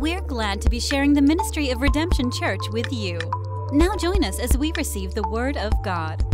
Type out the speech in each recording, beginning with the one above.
We're glad to be sharing the ministry of Redemption Church with you. Now join us as we receive the Word of God.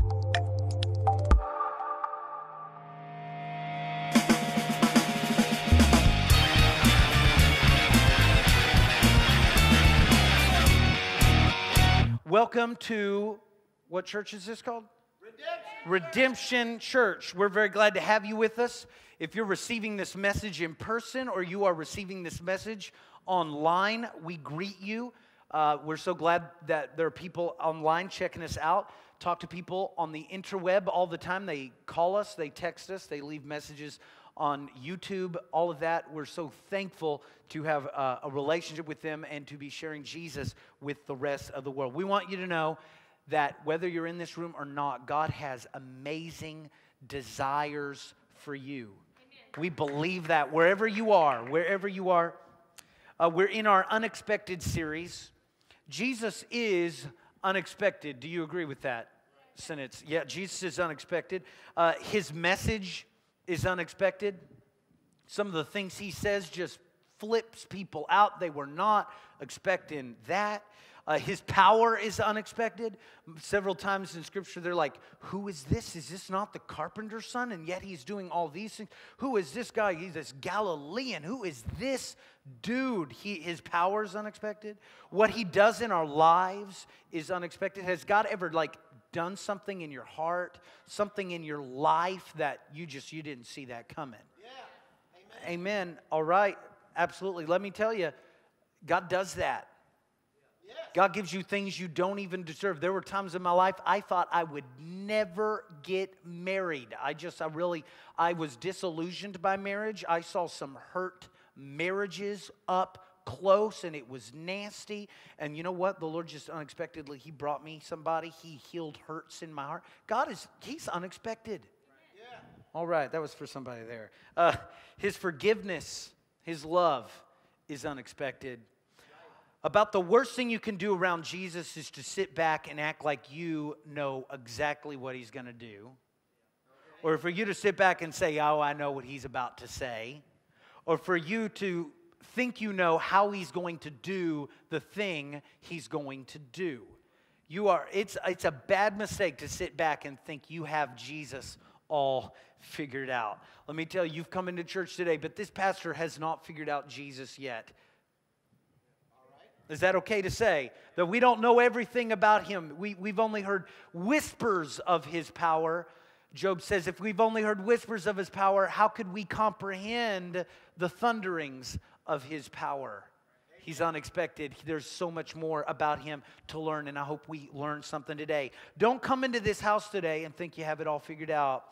Welcome to what church is this called? Redemption. Redemption Church. We're very glad to have you with us. If you're receiving this message in person or you are receiving this message online, we greet you. Uh, we're so glad that there are people online checking us out. Talk to people on the interweb all the time. They call us, they text us, they leave messages on YouTube, all of that. We're so thankful to have a, a relationship with them and to be sharing Jesus with the rest of the world. We want you to know that whether you're in this room or not, God has amazing desires for you. Amen. We believe that wherever you are, wherever you are. Uh, we're in our unexpected series. Jesus is unexpected. Do you agree with that sentence? Yeah, Jesus is unexpected. Uh, his message is unexpected. Some of the things he says just flips people out. They were not expecting that. Uh, his power is unexpected. Several times in Scripture, they're like, Who is this? Is this not the carpenter's son? And yet he's doing all these things. Who is this guy? He's this Galilean. Who is this dude? He, his power is unexpected. What he does in our lives is unexpected. Has God ever, like, done something in your heart, something in your life that you just you didn't see that coming. Yeah. Amen. Amen. All right. Absolutely. Let me tell you, God does that. God gives you things you don't even deserve. There were times in my life I thought I would never get married. I just, I really, I was disillusioned by marriage. I saw some hurt marriages up close and it was nasty. And you know what? The Lord just unexpectedly, He brought me somebody. He healed hurts in my heart. God is, He's unexpected. Yeah. All right, that was for somebody there. Uh, his forgiveness, His love is unexpected. About the worst thing you can do around Jesus is to sit back and act like you know exactly what He's going to do. Or for you to sit back and say, Oh, I know what He's about to say. Or for you to think you know how he's going to do the thing he's going to do. You are, it's, it's a bad mistake to sit back and think you have Jesus all figured out. Let me tell you, you've come into church today, but this pastor has not figured out Jesus yet. Is that okay to say? That we don't know everything about him. We, we've only heard whispers of his power. Job says, if we've only heard whispers of his power, how could we comprehend the thunderings of his power. He's unexpected. There's so much more about him to learn, and I hope we learn something today. Don't come into this house today and think you have it all figured out.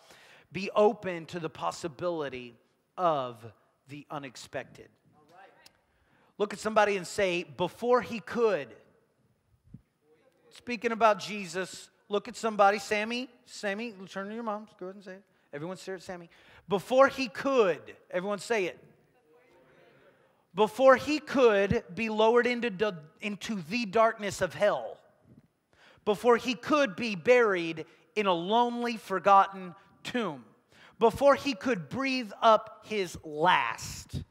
Be open to the possibility of the unexpected. Look at somebody and say, before he could. Speaking about Jesus, look at somebody, Sammy, Sammy, turn to your moms, go ahead and say it. Everyone stare at Sammy. Before he could, everyone say it before he could be lowered into the, into the darkness of hell, before he could be buried in a lonely, forgotten tomb, before he could breathe up his last,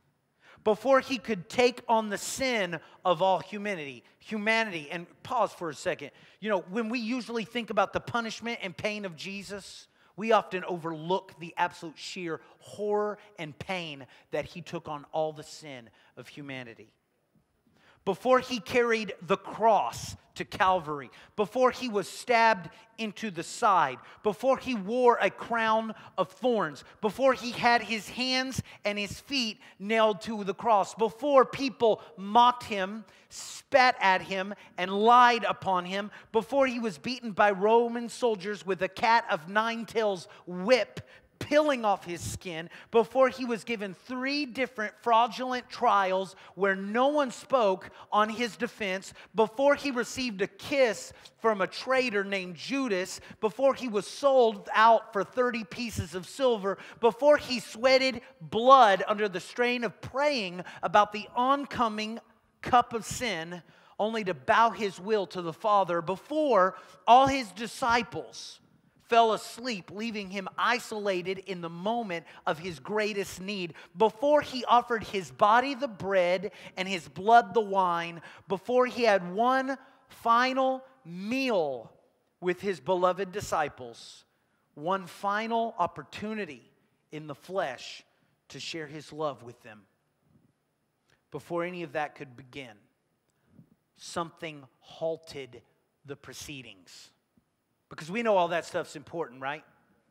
before he could take on the sin of all humanity. Humanity, and pause for a second. You know, when we usually think about the punishment and pain of Jesus, we often overlook the absolute sheer horror and pain that he took on all the sin of humanity. Before he carried the cross to Calvary, before he was stabbed into the side, before he wore a crown of thorns, before he had his hands and his feet nailed to the cross, before people mocked him, spat at him, and lied upon him, before he was beaten by Roman soldiers with a cat of nine tails whip peeling off his skin before he was given three different fraudulent trials where no one spoke on his defense, before he received a kiss from a traitor named Judas, before he was sold out for 30 pieces of silver, before he sweated blood under the strain of praying about the oncoming cup of sin, only to bow his will to the Father, before all his disciples fell asleep, leaving him isolated in the moment of his greatest need. Before he offered his body the bread and his blood the wine, before he had one final meal with his beloved disciples, one final opportunity in the flesh to share his love with them. Before any of that could begin, something halted the proceedings. Because we know all that stuff's important, right?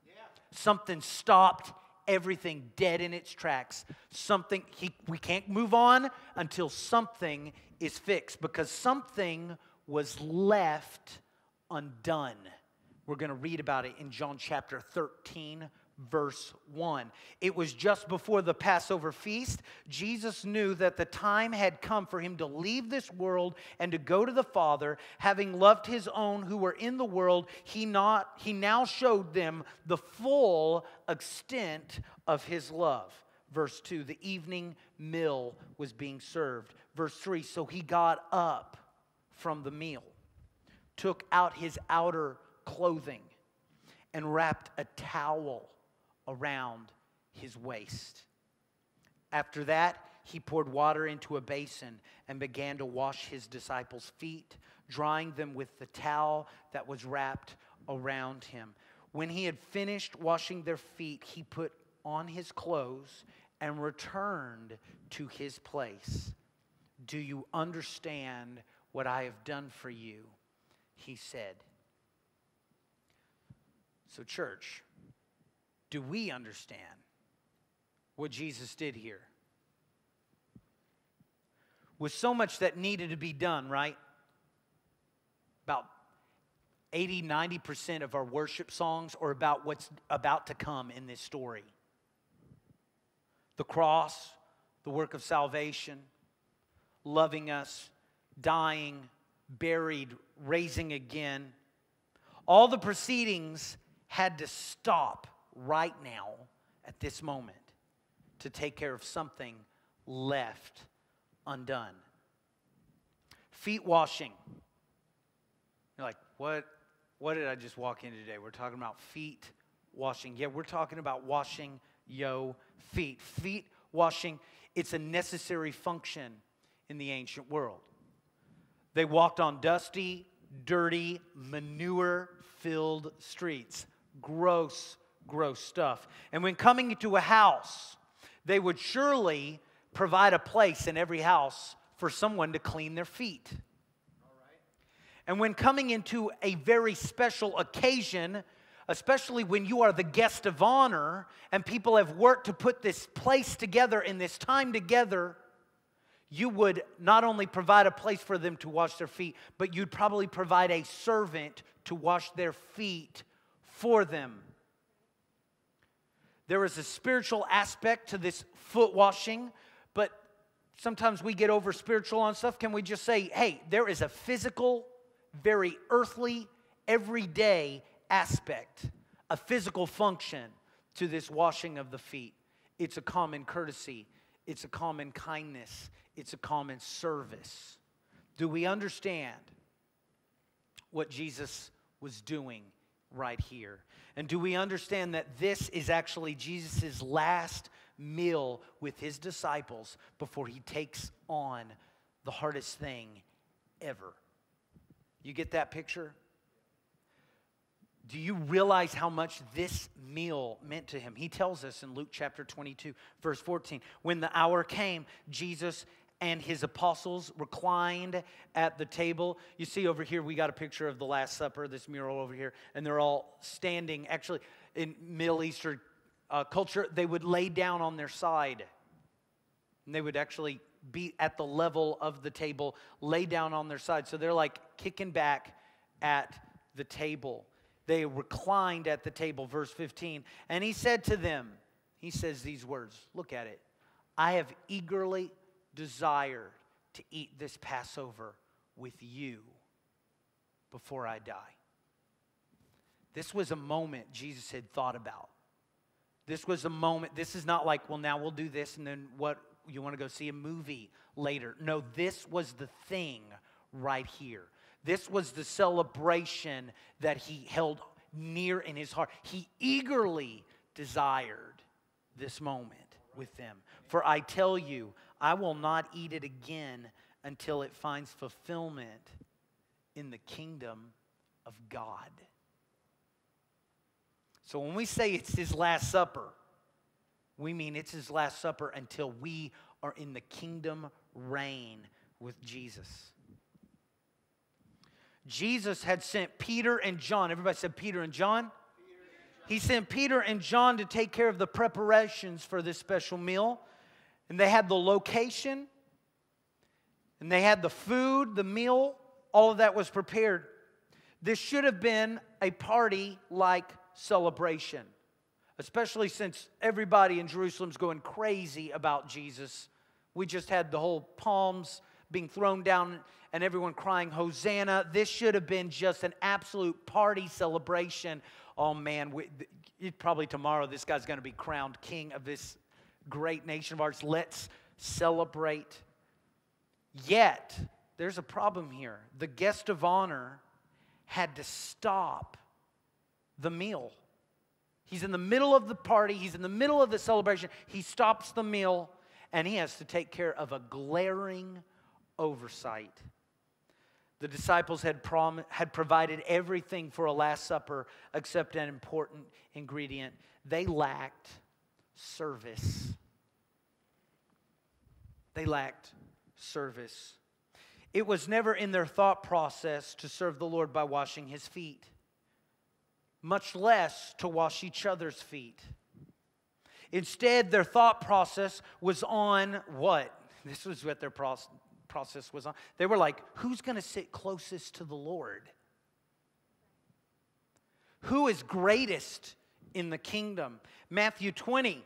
Yeah. Something stopped everything dead in its tracks. Something, he, we can't move on until something is fixed because something was left undone. We're going to read about it in John chapter 13, verse 1. It was just before the Passover feast. Jesus knew that the time had come for him to leave this world and to go to the Father. Having loved his own who were in the world, he, not, he now showed them the full extent of his love. Verse 2 The evening meal was being served. Verse 3 So he got up from the meal, took out his outer clothing, and wrapped a towel around his waist. After that, he poured water into a basin and began to wash his disciples' feet, drying them with the towel that was wrapped around him. When he had finished washing their feet, he put on his clothes and returned to his place. Do you understand what I have done for you? He said. So, church, do we understand what Jesus did here? With so much that needed to be done, right? About 80, 90% of our worship songs are about what's about to come in this story the cross, the work of salvation, loving us, dying, buried, raising again. All the proceedings had to stop right now at this moment to take care of something left undone. Feet washing. You're like, what, what did I just walk in today? We're talking about feet washing. Yeah, we're talking about washing yo feet. Feet washing, it's a necessary function in the ancient world. They walked on dusty, dirty, manure filled streets. Gross gross stuff. And when coming into a house, they would surely provide a place in every house for someone to clean their feet. And when coming into a very special occasion, especially when you are the guest of honor and people have worked to put this place together in this time together, you would not only provide a place for them to wash their feet, but you'd probably provide a servant to wash their feet for them. There is a spiritual aspect to this foot washing, but sometimes we get over spiritual on stuff. Can we just say, hey, there is a physical, very earthly, everyday aspect, a physical function to this washing of the feet? It's a common courtesy, it's a common kindness, it's a common service. Do we understand what Jesus was doing right here? And do we understand that this is actually Jesus' last meal with his disciples before he takes on the hardest thing ever? You get that picture? Do you realize how much this meal meant to him? He tells us in Luke chapter 22, verse 14. When the hour came, Jesus and his apostles reclined at the table. You see over here, we got a picture of the Last Supper, this mural over here, and they're all standing. Actually, in Middle Eastern uh, culture, they would lay down on their side. And they would actually be at the level of the table, lay down on their side. So they're like kicking back at the table. They reclined at the table, verse 15. And he said to them, He says these words, look at it. I have eagerly desired to eat this Passover with you before I die. This was a moment Jesus had thought about. This was a moment, this is not like, well, now we'll do this and then what, you want to go see a movie later. No, this was the thing right here. This was the celebration that he held near in his heart. He eagerly desired this moment with them. For I tell you, I will not eat it again until it finds fulfillment in the kingdom of God. So when we say it's his last supper, we mean it's his last supper until we are in the kingdom reign with Jesus. Jesus had sent Peter and John. Everybody said Peter and John. He sent Peter and John to take care of the preparations for this special meal. And they had the location, and they had the food, the meal, all of that was prepared. This should have been a party like celebration, especially since everybody in Jerusalem's going crazy about Jesus. We just had the whole palms being thrown down and everyone crying, Hosanna. This should have been just an absolute party celebration. Oh man, we, probably tomorrow this guy's going to be crowned king of this great nation of ours. Let's celebrate. Yet, there's a problem here. The guest of honor had to stop the meal. He's in the middle of the party, he's in the middle of the celebration. He stops the meal and he has to take care of a glaring oversight. The disciples had, prom- had provided everything for a Last Supper except an important ingredient. They lacked service. They lacked service. It was never in their thought process to serve the Lord by washing his feet, much less to wash each other's feet. Instead, their thought process was on what? This was what their process process was on. They were like, who's going to sit closest to the Lord? Who is greatest in the kingdom? Matthew 20,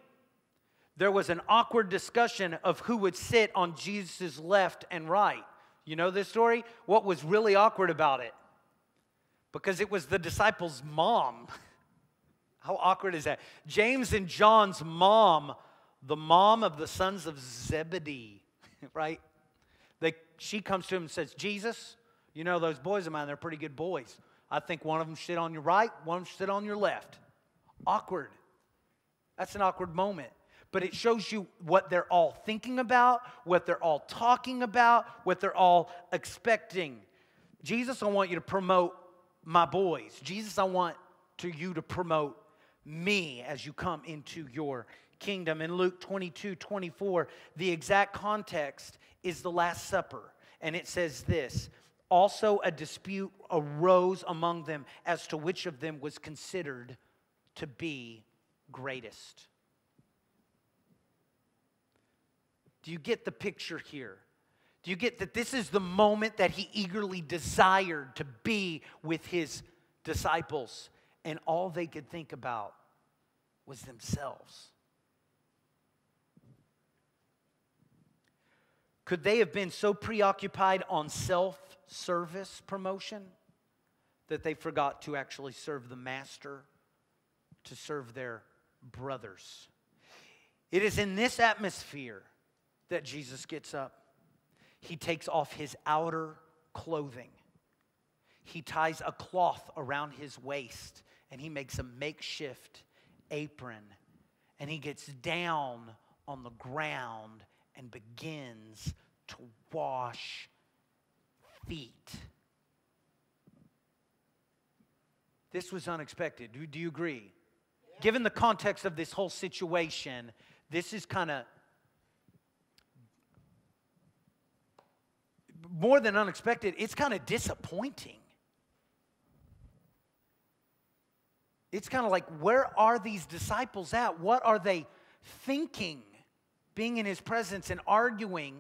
there was an awkward discussion of who would sit on Jesus' left and right. You know this story? What was really awkward about it? Because it was the disciples' mom. How awkward is that? James and John's mom, the mom of the sons of Zebedee, right? They, she comes to him and says, Jesus, you know, those boys of mine, they're pretty good boys. I think one of them sit on your right, one of them sit on your left. Awkward. That's an awkward moment. But it shows you what they're all thinking about, what they're all talking about, what they're all expecting. Jesus, I want you to promote my boys. Jesus, I want to you to promote me as you come into your kingdom. In Luke 22 24, the exact context is the Last Supper. And it says this Also, a dispute arose among them as to which of them was considered to be greatest. Do you get the picture here? Do you get that this is the moment that he eagerly desired to be with his disciples, and all they could think about was themselves? Could they have been so preoccupied on self service promotion that they forgot to actually serve the master, to serve their brothers? It is in this atmosphere that Jesus gets up. He takes off his outer clothing, he ties a cloth around his waist, and he makes a makeshift apron. And he gets down on the ground and begins to wash feet. This was unexpected. Do, do you agree? Given the context of this whole situation, this is kind of more than unexpected, it's kind of disappointing. It's kind of like, where are these disciples at? What are they thinking? being in his presence and arguing,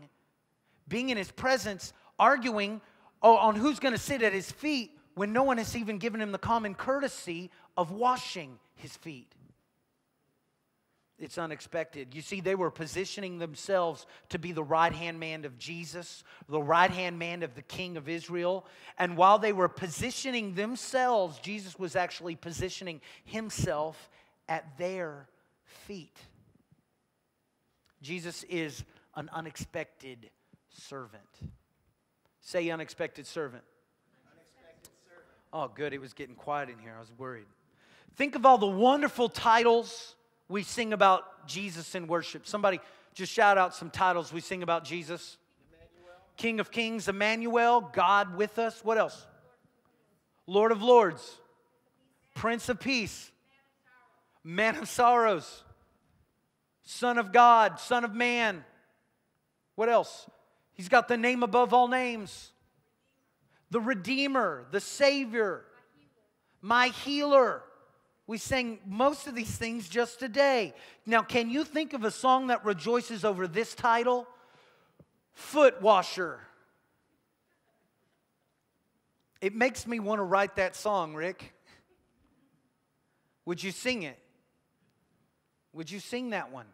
being in his presence, arguing oh, on who's going to sit at his feet when no one has even given him the common courtesy of washing his feet. It's unexpected. You see, they were positioning themselves to be the right hand man of Jesus, the right hand man of the King of Israel. And while they were positioning themselves, Jesus was actually positioning himself at their feet. Jesus is an unexpected servant. Say, unexpected servant. Oh, good. It was getting quiet in here. I was worried. Think of all the wonderful titles we sing about Jesus in worship. Somebody just shout out some titles we sing about Jesus. King of Kings, Emmanuel, God with us. What else? Lord of Lords, Prince of Peace, Man of Sorrows, Son of God, Son of Man. What else? He's got the name above all names the Redeemer, the Savior, my healer. We sang most of these things just today. Now, can you think of a song that rejoices over this title? Foot washer. It makes me want to write that song, Rick. Would you sing it? Would you sing that one?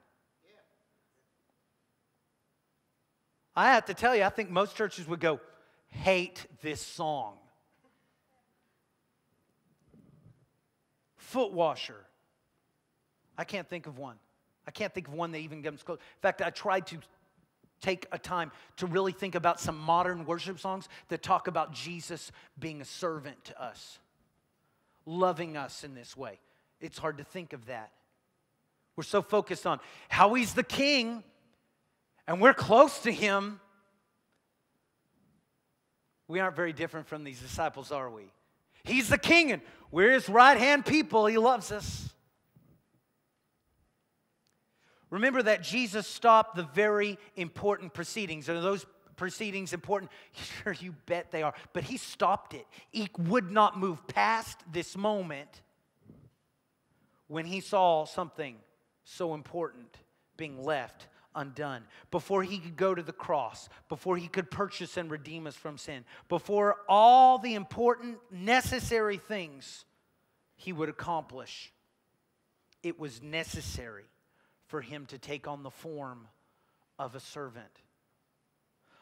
I have to tell you, I think most churches would go, hate this song. Foot washer. I can't think of one. I can't think of one that even comes close. In fact, I tried to take a time to really think about some modern worship songs that talk about Jesus being a servant to us, loving us in this way. It's hard to think of that. We're so focused on how he's the king and we're close to him. We aren't very different from these disciples, are we? He's the king and we're his right hand people. He loves us. Remember that Jesus stopped the very important proceedings. Are those proceedings important? Sure, you bet they are. But he stopped it. He would not move past this moment when he saw something so important being left undone. Before he could go to the cross, before he could purchase and redeem us from sin, before all the important, necessary things he would accomplish, it was necessary for him to take on the form of a servant.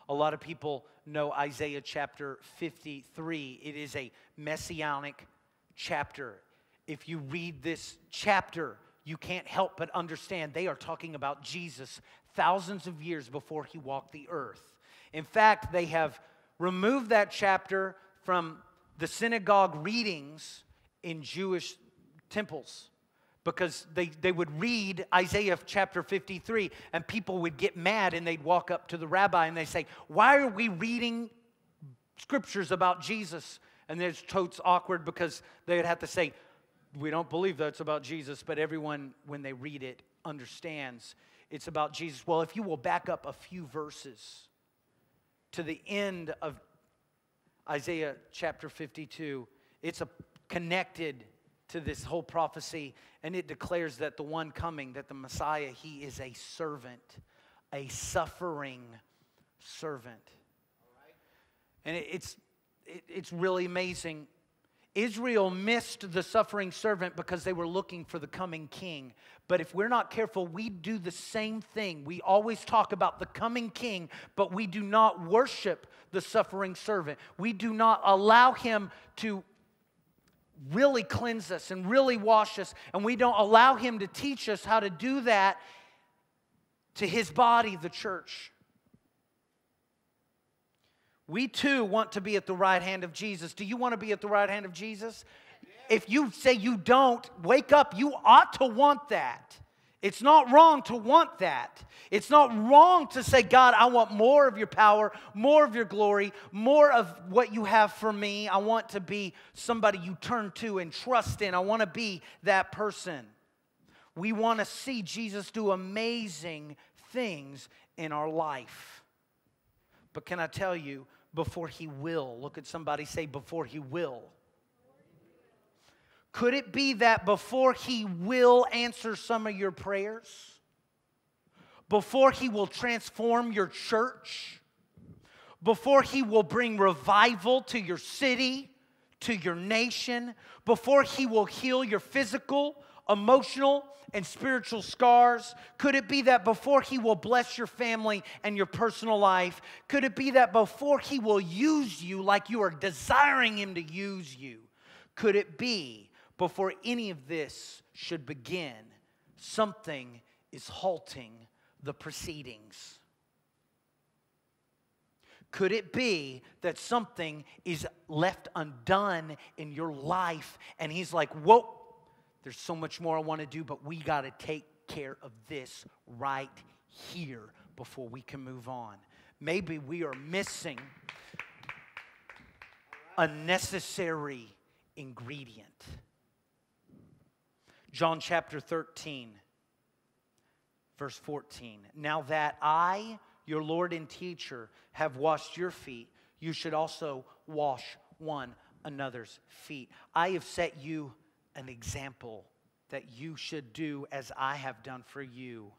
A lot of people know Isaiah chapter 53. It is a messianic chapter. If you read this chapter, you can't help but understand they are talking about Jesus thousands of years before he walked the earth. In fact, they have removed that chapter from the synagogue readings in Jewish temples because they, they would read Isaiah chapter 53 and people would get mad and they'd walk up to the rabbi and they say, Why are we reading scriptures about Jesus? And it's totes awkward because they'd have to say, We don't believe that's about Jesus, but everyone, when they read it, understands it's about Jesus. Well, if you will back up a few verses to the end of Isaiah chapter 52, it's a, connected to this whole prophecy, and it declares that the one coming, that the Messiah, he is a servant, a suffering servant. And it, it's, it, it's really amazing Israel missed the suffering servant because they were looking for the coming king. But if we're not careful, we do the same thing. We always talk about the coming king, but we do not worship the suffering servant. We do not allow him to really cleanse us and really wash us, and we don't allow him to teach us how to do that to his body, the church. We too want to be at the right hand of Jesus. Do you want to be at the right hand of Jesus? If you say you don't, wake up. You ought to want that. It's not wrong to want that. It's not wrong to say, God, I want more of your power, more of your glory, more of what you have for me. I want to be somebody you turn to and trust in. I want to be that person. We want to see Jesus do amazing things in our life. But can I tell you, before he will. Look at somebody say, before he will. Could it be that before he will answer some of your prayers, before he will transform your church, before he will bring revival to your city, to your nation, before he will heal your physical, emotional, and spiritual scars? Could it be that before He will bless your family and your personal life, could it be that before He will use you like you are desiring Him to use you, could it be before any of this should begin, something is halting the proceedings? Could it be that something is left undone in your life and he's like, Whoa, There's so much more I want to do, but we got to take care of this right here before we can move on. Maybe we are missing a necessary ingredient. John chapter 13, verse 14. Now that I, your Lord and teacher, have washed your feet, you should also wash one another's feet. I have set you an example that you should do as I have done for you.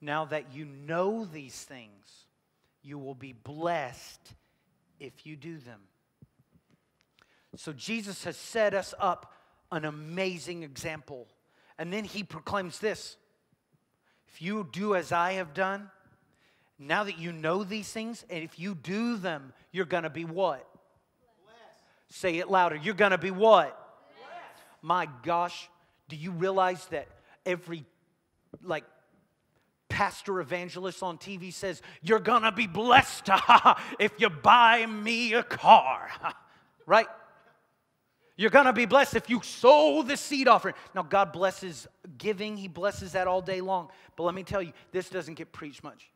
Now that you know these things, you will be blessed if you do them. So Jesus has set us up an amazing example. And then he proclaims this If you do as I have done, now that you know these things, and if you do them, you're going to be what? Blessed. Say it louder. You're going to be what? My gosh, do you realize that every like pastor evangelist on TV says, You're to be blessed if you buy me a car, right? You're going to be blessed if you sow the seed offering. Now, God blesses giving, He blesses that all day long. But let me tell you, this doesn't get preached much.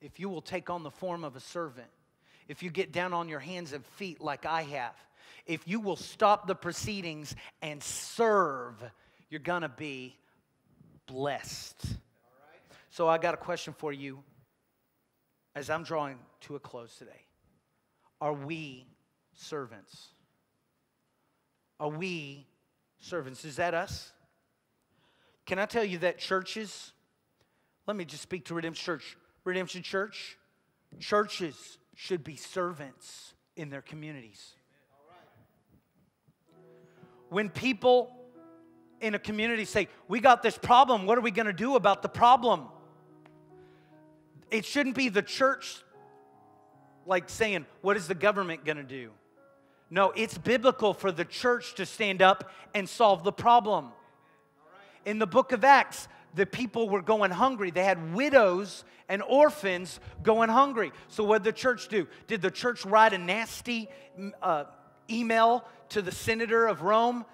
If you will take on the form of a servant, if you get down on your hands and feet like I have, if you will stop the proceedings and serve, you're going to be blessed. So, I got a question for you as I'm drawing to a close today. Are we servants? Are we servants? Is that us? Can I tell you that churches, let me just speak to Redemption Church. Redemption Church, churches should be servants in their communities. When people in a community say, We got this problem, what are we going to do about the problem? It shouldn't be the church like saying, What is the government going to do? No, it's biblical for the church to stand up and solve the problem. In the book of Acts, the people were going hungry. They had widows and orphans going hungry. So, what did the church do? Did the church write a nasty uh, email to the senator of Rome,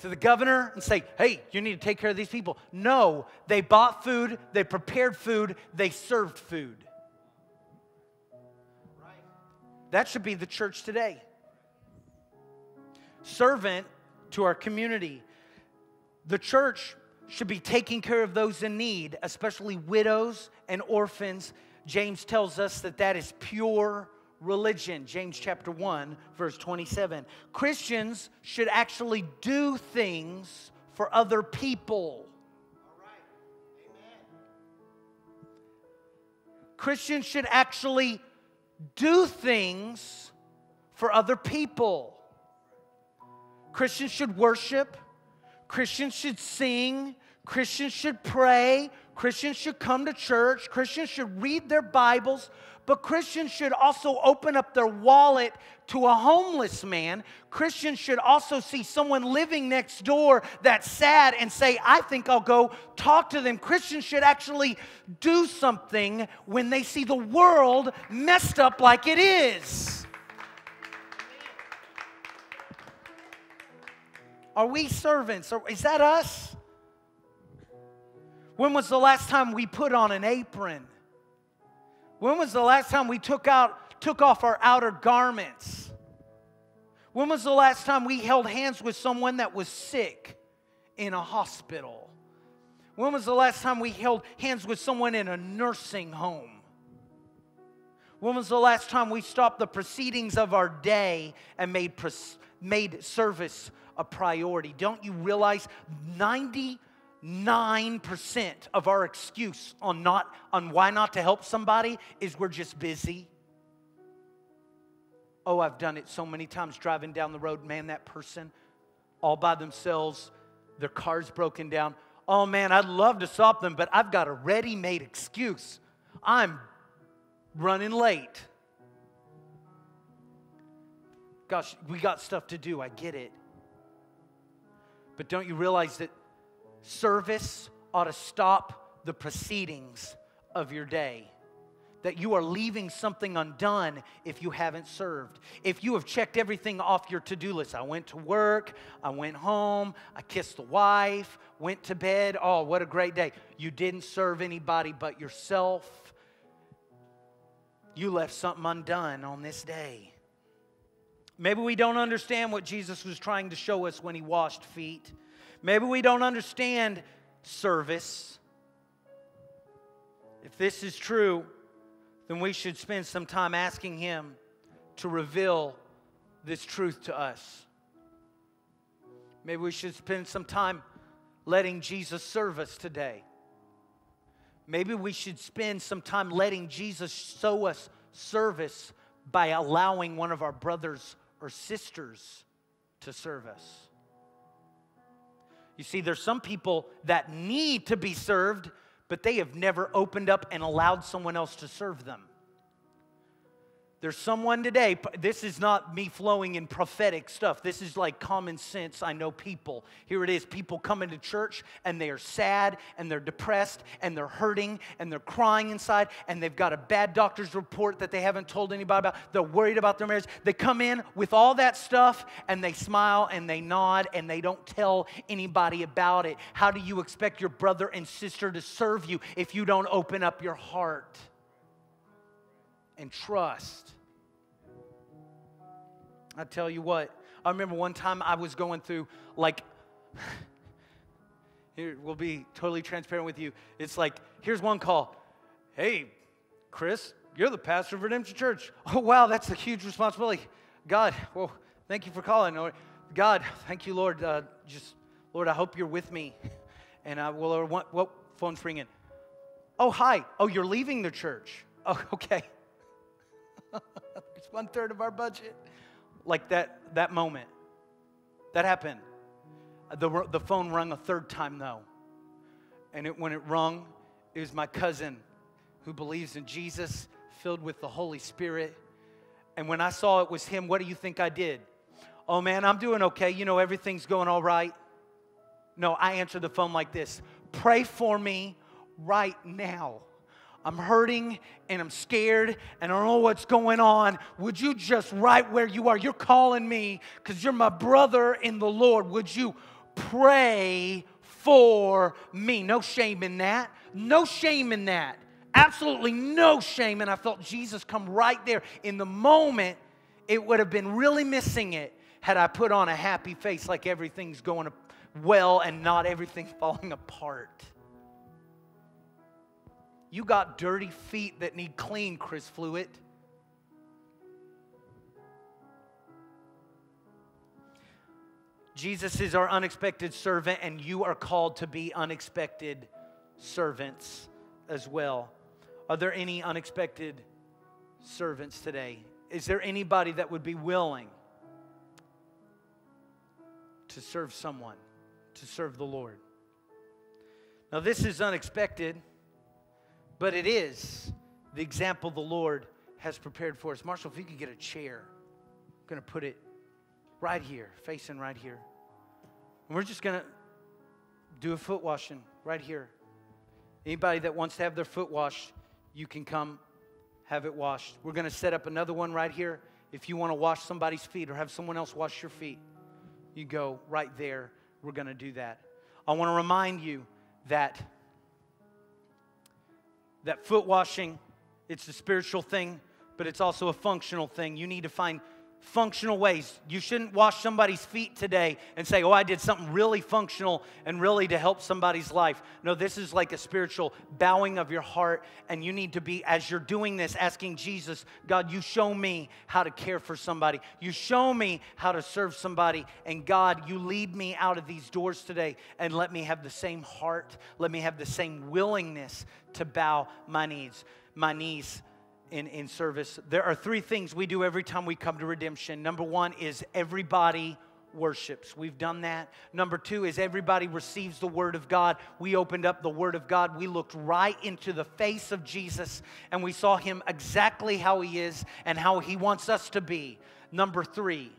to the governor, and say, hey, you need to take care of these people? No, they bought food, they prepared food, they served food. That should be the church today. Servant to our community. The church should be taking care of those in need, especially widows and orphans. James tells us that that is pure religion. James chapter 1, verse 27. Christians should actually do things for other people. Christians should actually do things for other people. Christians should worship, Christians should sing, Christians should pray, Christians should come to church, Christians should read their Bibles, but Christians should also open up their wallet to a homeless man. Christians should also see someone living next door that's sad and say, I think I'll go talk to them. Christians should actually do something when they see the world messed up like it is. Are we servants? Is that us? When was the last time we put on an apron? When was the last time we took out took off our outer garments? When was the last time we held hands with someone that was sick in a hospital? When was the last time we held hands with someone in a nursing home? When was the last time we stopped the proceedings of our day and made, made service a priority? Don't you realize 90 9% of our excuse on not on why not to help somebody is we're just busy. Oh, I've done it so many times driving down the road, man, that person all by themselves, their car's broken down. Oh man, I'd love to stop them, but I've got a ready-made excuse. I'm running late. Gosh, we got stuff to do. I get it. But don't you realize that service ought to stop the proceedings of your day. that you are leaving something undone if you haven't served. If you have checked everything off your to do list, I went to work, I went home, I kissed the wife, went to bed. Oh, what a great day. You didn't serve anybody but yourself. You left something undone on this day. Maybe we don't understand what Jesus was trying to show us when he washed feet. Maybe we don't understand service. If this is true, then we should spend some time asking him to reveal this truth to us. Maybe we should spend some time letting Jesus serve us today. Maybe we should spend some time letting Jesus show us service by allowing one of our brothers or sisters to serve us. You see, there's some people that need to be served, but they have never opened up and allowed someone else to serve them. There's someone today, this is not me flowing in prophetic stuff. This is like common sense. I know people. Here it is people coming to church and they are sad and they're depressed and they're hurting and they're crying inside and they've got a bad doctor's report that they haven't told anybody about. They're worried about their marriage. They come in with all that stuff and they smile and they nod and they don't tell anybody about it. How do you expect your brother and sister to serve you if you don't open up your heart and trust? I tell you what, I remember one time I was going through like, here, we'll be totally transparent with you. It's like, here's one call. Hey, Chris, you're the pastor of Redemption Church. Oh, wow, that's a huge responsibility. God, well, thank you for calling. God, thank you, Lord. Uh, just, Lord, I hope you're with me. And I will, what, what phone's ringing? Oh, hi. Oh, you're leaving the church. Oh, okay. it's one third of our budget like that, that moment. That happened. The, the phone rung a third time, though. And it, when it rung, it was my cousin who believes in Jesus, filled with the Holy Spirit. And when I saw it was him, what do you think I did? Oh man, I'm doing okay. You know, everything's going all right. No, I answered the phone like this Pray for me right now. I'm hurting and I'm scared and I don't know what's going on. Would you just, right where you are, you're calling me because you're my brother in the Lord. Would you pray for me? No shame in that. No shame in that. Absolutely no shame. And I felt Jesus come right there. In the moment, it would have been really missing it had I put on a happy face like everything's going well and not everything falling apart. You got dirty feet that need clean, Chris Fluitt. Jesus is our unexpected servant, and you are called to be unexpected servants as well. Are there any unexpected servants today? Is there anybody that would be willing to serve someone, to serve the Lord? Now, this is unexpected. But it is the example the Lord has prepared for us. Marshall, if you could get a chair, I'm going to put it right here, facing right here. And we're just going to do a foot washing right here. Anybody that wants to have their foot washed, you can come have it washed. We're going to set up another one right here. If you want to wash somebody's feet or have someone else wash your feet, you go right there. We're going to do that. I want to remind you that that foot washing, it's a spiritual thing, but it's also a functional thing. You need to find functional ways. You shouldn't wash somebody's feet today and say, Oh, I did something really functional and really to help somebody's life. No, this is like a spiritual bowing of your heart. And you need to be, as you're doing this, asking Jesus, God, you show me how to care for somebody. You show me how to serve somebody. And God, you lead me out of these doors today and let me have the same heart. Let me have the same willingness to bow my knees, my knees in, in service. There are three things we do every time we come to redemption. Number one is everybody worships. We've done that. Number two is everybody receives the Word of God. We opened up the Word of God. We looked right into the face of Jesus and we saw Him exactly how He is and how He wants us to be. Number three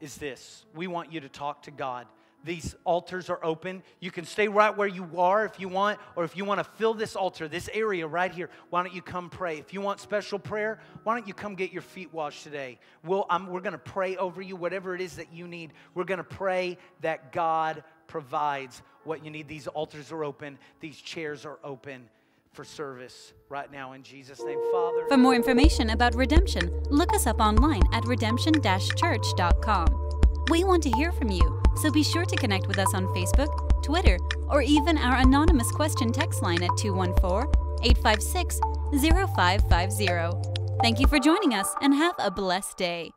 is this we want you to talk to God. These altars are open. You can stay right where you are if you want, or if you want to fill this altar, this area right here, why don't you come pray? If you want special prayer, why don't you come get your feet washed today? We'll, we're going to pray over you, whatever it is that you need. We're going to pray that God provides what you need. These altars are open, these chairs are open for service right now in Jesus' name. Father. For more information about redemption, look us up online at redemption church.com. We want to hear from you, so be sure to connect with us on Facebook, Twitter, or even our anonymous question text line at 214 856 0550. Thank you for joining us and have a blessed day.